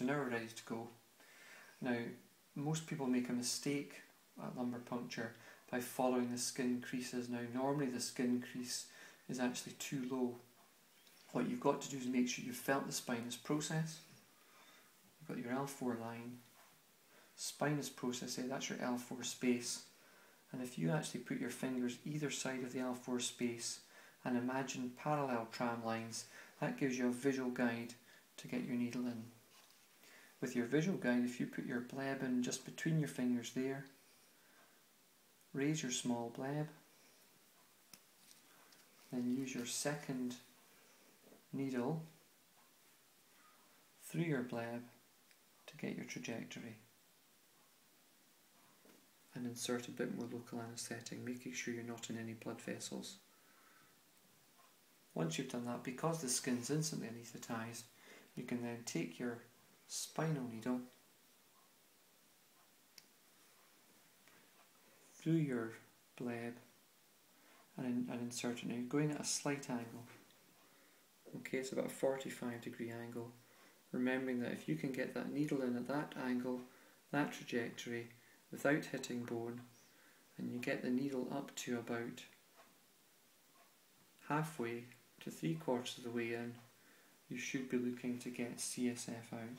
so now we're ready to go. Now, most people make a mistake at lumbar puncture by following the skin creases. Now, normally the skin crease is actually too low. What you've got to do is make sure you've felt the spinous process. You've got your L4 line, spinous process, say that's your L4 space. And if you actually put your fingers either side of the L4 space and imagine parallel tram lines, that gives you a visual guide to get your needle in. With your visual guide, if you put your bleb in just between your fingers there, raise your small bleb, then use your second needle through your bleb to get your trajectory and insert a bit more local anaesthetic, making sure you're not in any blood vessels. Once you've done that, because the skin's instantly anaesthetised, you can then take your spinal needle through your bleb and, in, and insert it. Now you're going at a slight angle. Okay, it's about a 45 degree angle. Remembering that if you can get that needle in at that angle, that trajectory, without hitting bone, and you get the needle up to about halfway to three quarters of the way in, you should be looking to get CSF out.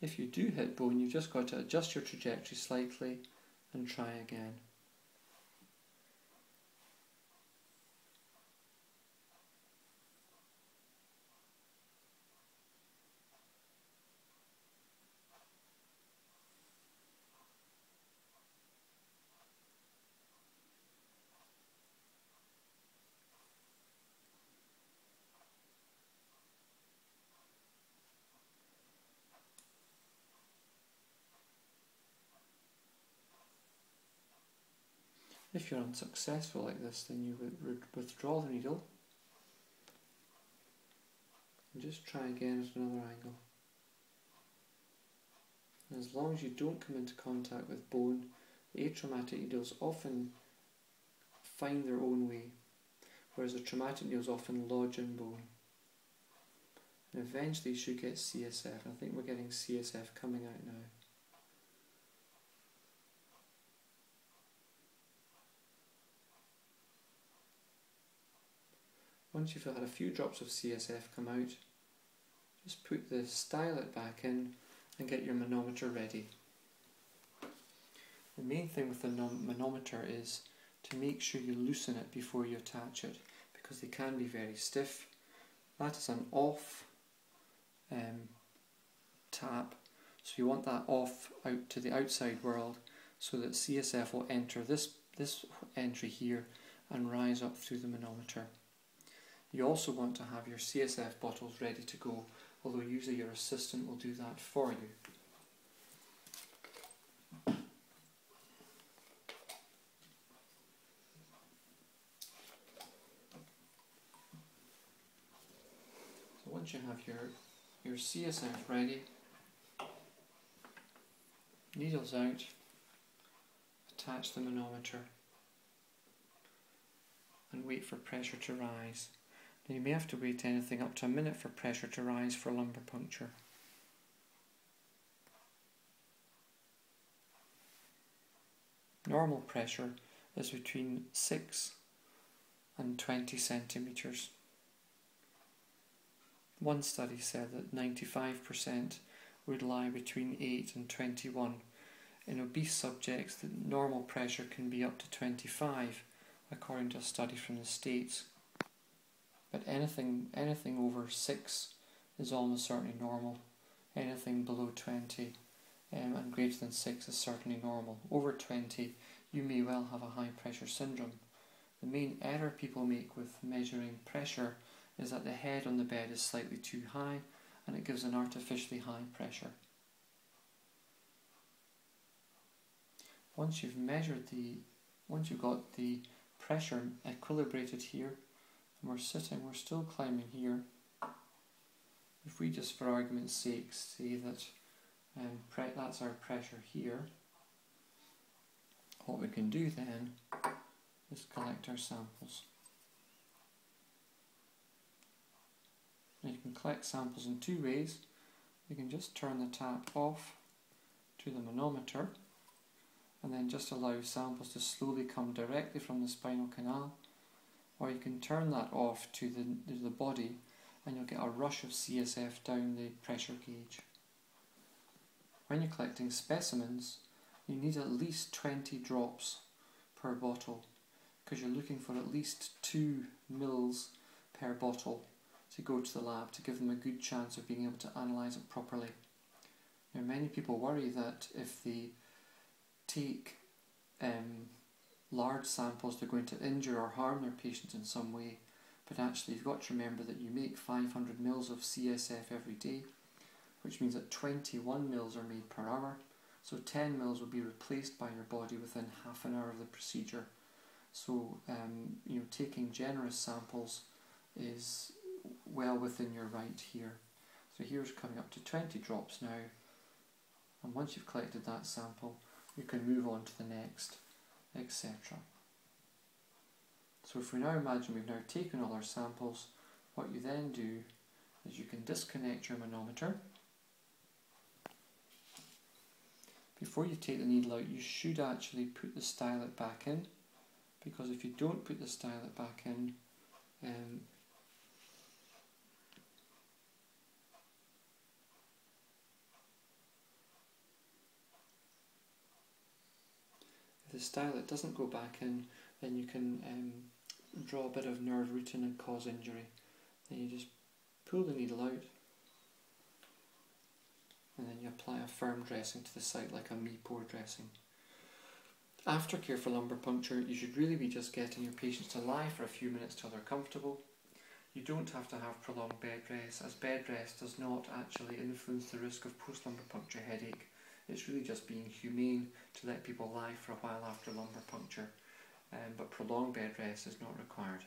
If you do hit bone, you've just got to adjust your trajectory slightly and try again. If you're unsuccessful like this, then you would withdraw the needle and just try again at another angle. And as long as you don't come into contact with bone, the atraumatic needles often find their own way, whereas the traumatic needles often lodge in bone. And eventually you should get CSF. I think we're getting CSF coming out now. Once you've had a few drops of CSF come out, just put the stylet back in and get your manometer ready. The main thing with the manometer is to make sure you loosen it before you attach it because they can be very stiff. That is an off um, tap, so you want that off out to the outside world so that CSF will enter this, this entry here and rise up through the manometer. You also want to have your CSF bottles ready to go, although usually your assistant will do that for you. So once you have your, your CSF ready, needles out, attach the manometer and wait for pressure to rise. You may have to wait anything up to a minute for pressure to rise for lumbar puncture. Normal pressure is between 6 and 20 centimetres. One study said that 95% would lie between 8 and 21. In obese subjects, the normal pressure can be up to 25, according to a study from the States but anything anything over six is almost certainly normal. Anything below twenty um, and greater than six is certainly normal. Over twenty, you may well have a high pressure syndrome. The main error people make with measuring pressure is that the head on the bed is slightly too high and it gives an artificially high pressure. Once you've measured the, once you've got the pressure equilibrated here, and we're sitting, we're still climbing here. If we just, for argument's sake, say that um, that's our pressure here, what we can do then is collect our samples. Now you can collect samples in two ways. You can just turn the tap off to the manometer and then just allow samples to slowly come directly from the spinal canal or you can turn that off to the, to the body and you'll get a rush of CSF down the pressure gauge. When you're collecting specimens, you need at least 20 drops per bottle because you're looking for at least 2 mils per bottle to go to the lab to give them a good chance of being able to analyse it properly. Now, many people worry that if they take um, large samples, they're going to injure or harm their patients in some way. But actually, you've got to remember that you make 500 mils of CSF every day, which means that 21 mils are made per hour. So 10 mils will be replaced by your body within half an hour of the procedure. So, um, you know, taking generous samples is well within your right here. So here's coming up to 20 drops now. And once you've collected that sample, you can move on to the next, etc. So if we now imagine we've now taken all our samples, what you then do is you can disconnect your manometer. Before you take the needle out, you should actually put the stylet back in because if you don't put the stylet back in, um, if style stylet doesn't go back in, then you can um, draw a bit of nerve rooting and cause injury. Then you just pull the needle out and then you apply a firm dressing to the site like a Mepore dressing. Aftercare for lumbar puncture, you should really be just getting your patients to lie for a few minutes till they're comfortable. You don't have to have prolonged bed rest, as bed rest does not actually influence the risk of post lumbar puncture headache. It's really just being humane to let people lie for a while after lumbar puncture, um, but prolonged bed rest is not required.